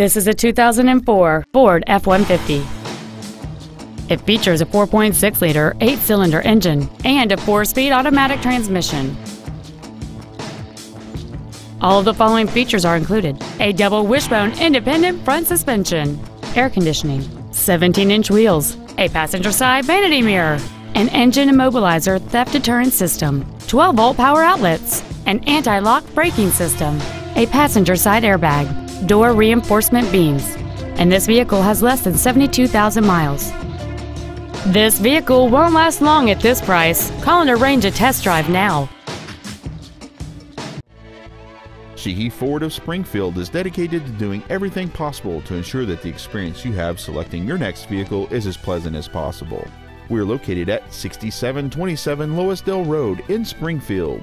This is a 2004 Ford F-150. It features a 4.6-liter, eight-cylinder engine and a four-speed automatic transmission. All of the following features are included. A double wishbone independent front suspension, air conditioning, 17-inch wheels, a passenger side vanity mirror, an engine immobilizer theft deterrent system, 12-volt power outlets, an anti-lock braking system, a passenger side airbag, door reinforcement beams, and this vehicle has less than 72,000 miles. This vehicle won't last long at this price. Call and arrange a test drive now. Sheehy Ford of Springfield is dedicated to doing everything possible to ensure that the experience you have selecting your next vehicle is as pleasant as possible. We are located at 6727 Loisdale Road in Springfield.